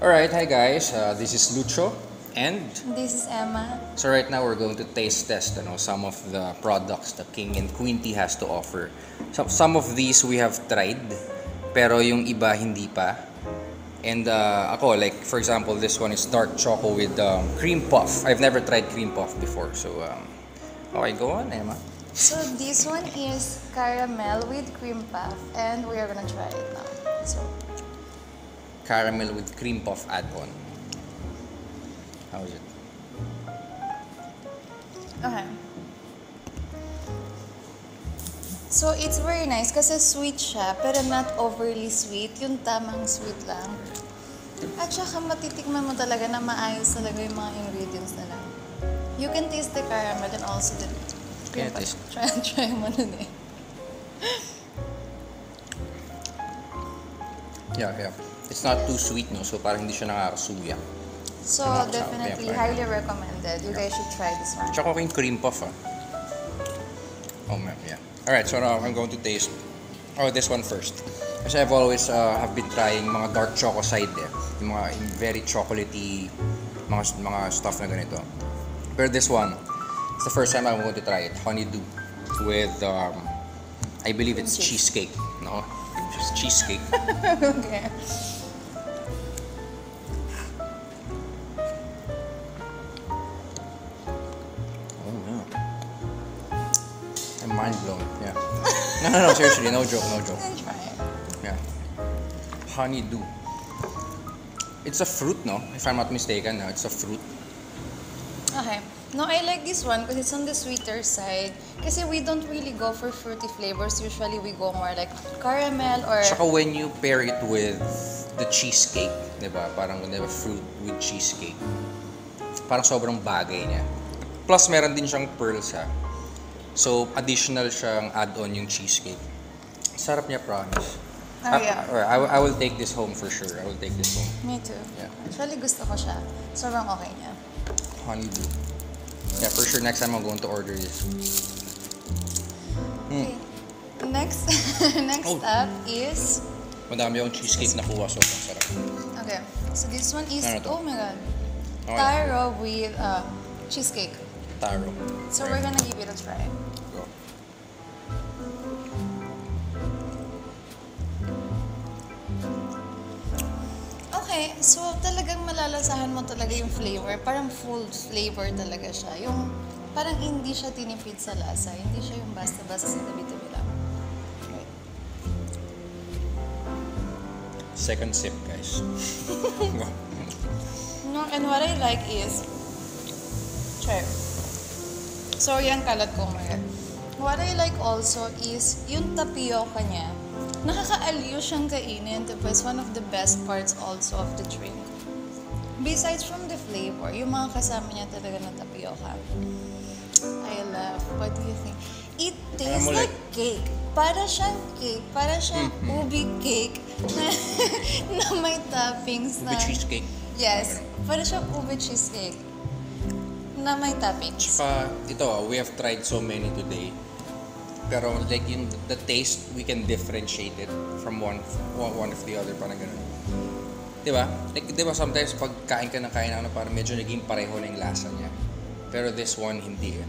Alright, hi guys. Uh, this is Lucho. And This is Emma. so right now we're going to taste test ano, some of the products that King and Queen Tea has to offer. Some, some of these we have tried, pero yung iba hindi pa. And uh, ako, like for example, this one is dark choco with um, cream puff. I've never tried cream puff before, so um, okay, go on, Emma. So this one is caramel with cream puff and we are gonna try it now. So Caramel with cream puff add-on. How is it? okay. So it's very nice kasi sweet siya pero not overly sweet, yung tamang sweet lang. At saka matitikman mo talaga na maayos talaga yung mga ingredients nila. You can taste the caramel and also the I puff. taste? Try, try mo nun eh. Yeah, yeah. It's not too sweet, no? So parang hindi siya nakakasuya. So Ano, definitely yeah, highly recommended. You guys should try this one. Tsaka ko yung cream puff, ah. Oh, man, yeah. Alright, so now I'm going to taste oh, this one first. Kasi I've always uh, have been trying mga dark choco side eh. Yung mga yung very chocolatey mga, mga stuff na ganito. Pero this one, it's the first time I'm going to try it. Honeydew with, um, I believe it's cheesecake. No? Just cheesecake. okay. I'm mind blown. Yeah. No, no, no, seriously, no joke, no joke. Then try it. Yeah. Honeydew. It's a fruit, no? If I'm not mistaken, no? It's a fruit. Okay. No, I like this one because it's on the sweeter side. Kasi we don't really go for fruity flavors. Usually we go more like caramel or... Tsaka when you pair it with the cheesecake, di ba? Parang when they have fruit with cheesecake, parang sobrang bagay niya. Plus, meron din siyang pearls, ha? So, additional siyang add-on yung cheesecake. Sarap niya, promise. Oh, I- yeah. I, I, will- I will take this home for sure. I will take this home. Me too. Yeah. Actually, gusto ko siya. Sobrang okay niya. Honeydew. Yeah, for sure next time I'm going to order this. Okay. Next, next Oh. up is... Madami akong cheesecake na kuha, sobrang sarap. Okay. So this one is... Ano? Oh my God. Okay. Taro with uh, cheesecake. Taro. So we're gonna give it a try. Okay, so talagang malalasahan mo talaga yung flavor. Parang full flavor talaga siya. Yung parang hindi siya tinipid sa lasa. Hindi siya yung basta-basta sa tabi-tabi lang. Okay. Second sip, guys. No, and what I like is... Try. Sorry ang kalat ko ngayon. What I like also is yung tapioca niya. Nakakaaliw siyang kainin. It's one of the best parts also of the drink. Besides from the flavor, yung mga kasama niya talaga ng tapioca. I love. What do you think? It tastes like, cake. Para siyang cake. Para siyang Mm-hmm. ubi cake na, na may toppings na... With cheesecake. Yes. Para siyang ube cheesecake na may toppings. Tsaka, ito, ah, we have tried so many today. Pero like yung the taste, we can differentiate it from one one, of the other, parang ganun. Di ba? Like, di ba sometimes pag kain ka ng kain ano, parang medyo naging pareho na yung lasa niya. Pero this one, hindi eh.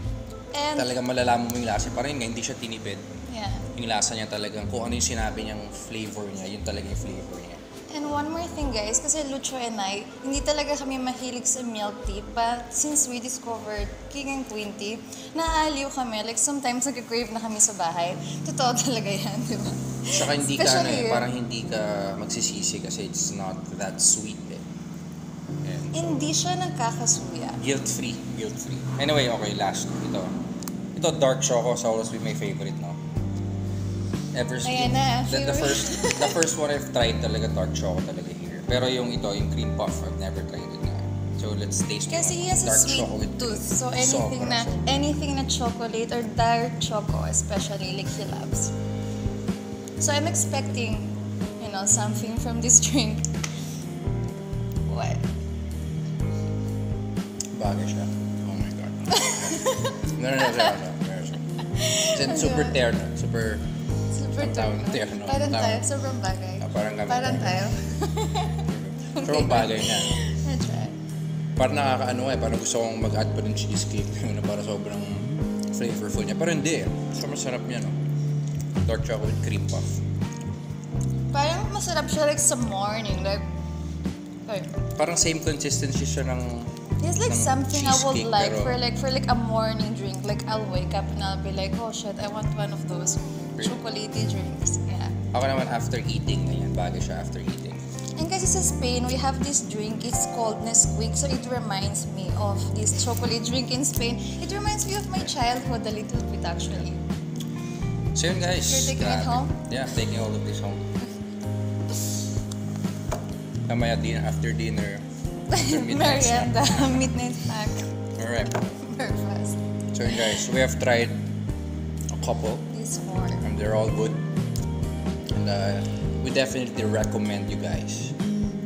And, Talagang malalaman mo yung lasa. Parang yun nga, hindi siya tinipid. yeah. Yung lasa niya talagang, kung ano yung sinabi niyang flavor niya, yun talaga yung flavor niya. And one more thing guys, kasi Lucho and I, hindi talaga kami mahilig sa milk tea. But since we discovered King and Queen tea, naaaliw kami. Like sometimes nag-crave na kami sa bahay. Totoo talaga yan, di ba? Tsaka hindi ka, ano, eh, parang hindi ka magsisisi kasi it's not that sweet eh. And Hindi siya nagkakasuya. guilt-free, guilt-free. Anyway, okay, last. Ito. Ito, dark choco has always been my favorite, no? Ever since. Ayan na, the, the first the first one I've tried talaga dark choco talaga here. Pero yung ito, yung cream puff, I've never tried it na. So let's taste Kasi he has a sweet tooth. So anything na sobra. anything na chocolate or dark choco especially like he loves. So I'm expecting, you know, something from this drink. What? Bagay siya. Oh my God. no, no, no, no, no, no, no. It's super terno. Super, Super Ang tawag turno. terno. Parang tayo. Sobrang bagay. Ah, parang kami Parang tayo. tayo. Pero bagay na. That's right. Parang nakakaano eh, parang gusto kong mag-add pa ng cheesecake na para sobrang flavorful niya. Pero hindi eh. So masarap niya, no? Dark chocolate cream puff. Parang masarap siya like sa morning. Like, like Parang same consistency siya ng... It's like ng something I would like pero- for like for like a morning drink. Like I'll wake up and I'll be like, oh shit, I want one of those? Chocolatey drinks. Yeah. Ako naman after eating, ganyan. Bagay siya after eating. And kasi sa Spain, we have this drink. It's called Nesquik. So it reminds me of this chocolate drink in Spain. It reminds me of my childhood a little bit actually. So yun guys. You're taking it home? Yeah, taking all of this home. Kamaya din after dinner. After midnight snack. Merienda, midnight snack, Alright. breakfast. So guys, we have tried a couple. This one. and they're all good. And uh, we definitely recommend you guys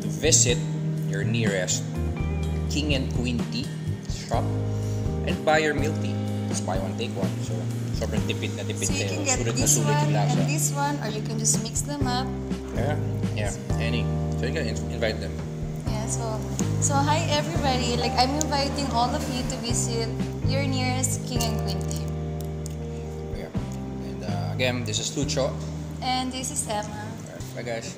to visit your nearest King and Queen Tea shop and buy your milk tea. Just buy one, take one. So, sobrang tipid na tipid So you can get Sulit this one and this one, or you can just mix them up. Yeah, yeah, any. So you can in- invite them. Yeah, so so hi everybody. Like I'm inviting all of you to visit your nearest King and Queen tea. Again, this is Lucho. And this is Emma. Bye guys.